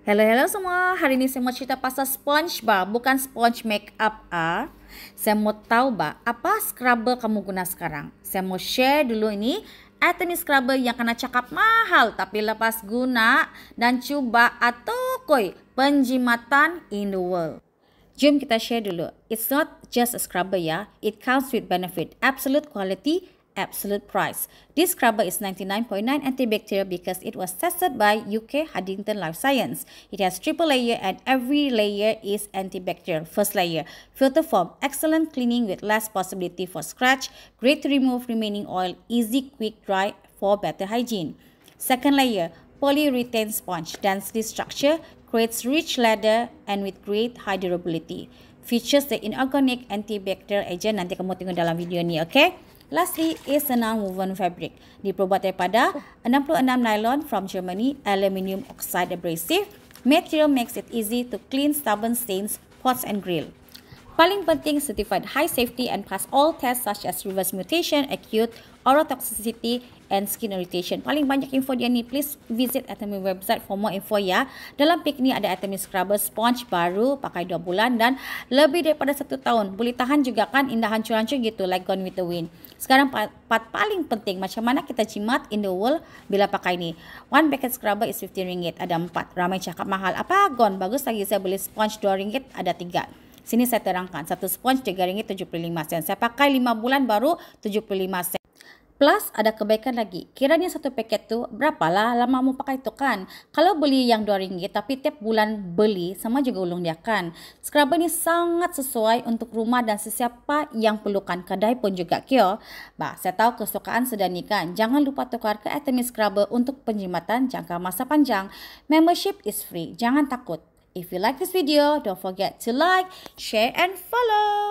Hello, hello semua. Hari ni saya mau cerita pasal sponge bar. Bukan sponge make up ah. Saya mau tahu ba apa scrubber kamu guna sekarang. Saya mau share dulu ini Atomy scrubber yang kena cakap mahal tapi lepas guna dan cuba atau koi penjimatan in the world. Jom kita share dulu. It's not just a scrubber ya. It comes with benefit, absolute quality absolute price. This scrubber is 99.9 antibacterial because it was tested by UK Huntington Life Science. It has triple layer and every layer is antibacterial. First layer, filter foam, excellent cleaning with less possibility for scratch, great to remove remaining oil, easy quick dry for better hygiene. Second layer, polyurethane sponge, densely structured, creates rich lather and with great high durability. Features the inorganic antibacterial agent nanti kamu tengok dalam video ni, okay? Lastly is senang woven fabric. Diperbuat daripada 66 nylon from Germany, aluminium oxide abrasive. Material makes it easy to clean stubborn stains, pots and grill. Paling penting, certified high safety and pass all tests such as reverse mutation, acute, oral toxicity and skin irritation. Paling banyak info dia ni, please visit Atomy website for more info ya. Dalam pic ni ada Atomy scrubber sponge baru, pakai 2 bulan dan lebih daripada 1 tahun. Boleh tahan juga kan indah hancur-hancur gitu like Gone with the Wind. Sekarang part, paling penting, macam mana kita jimat in the world bila pakai ni. One bucket scrubber is 15 ringgit, ada 4. Ramai cakap mahal. Apa Gone? Bagus lagi saya beli sponge 2 ringgit, ada 3. Sini saya terangkan. Satu sponge RM3.75. Saya pakai 5 bulan baru 75 sen. Plus ada kebaikan lagi. Kiranya satu paket tu berapalah lama mau pakai tu kan. Kalau beli yang RM2 tapi tiap bulan beli sama juga ulung dia kan. Scrubber ni sangat sesuai untuk rumah dan sesiapa yang perlukan. Kedai pun juga kio. Bah, saya tahu kesukaan sedang ni kan. Jangan lupa tukar ke Atomy Scrubber untuk penjimatan jangka masa panjang. Membership is free. Jangan takut. If you like this video, don't forget to like, share and follow.